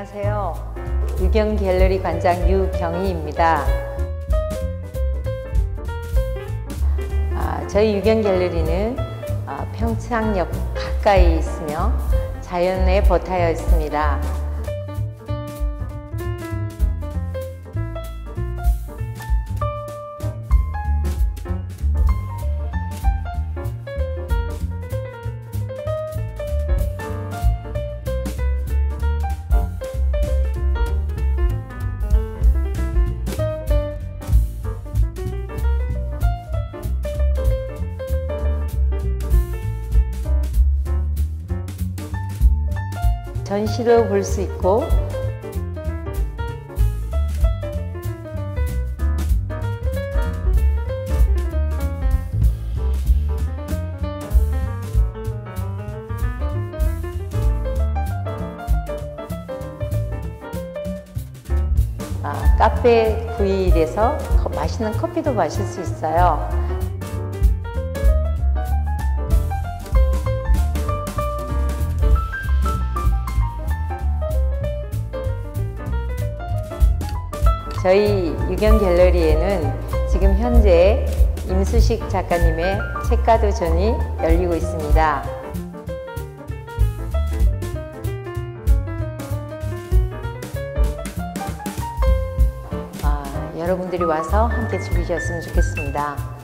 안녕하세요. 유경 갤러리 관장 유경희입니다. 아, 저희 유경 갤러리는 아, 평창역 가까이 있으며 자연에 버타여 있습니다. 전시도 볼 수 있고 아, 카페 구이돼서 맛있는 커피도 마실 수 있어요. 저희 유경 갤러리에는 지금 현재 임수식 작가님의 책가도전이 열리고 있습니다. 아, 여러분들이 와서 함께 즐기셨으면 좋겠습니다.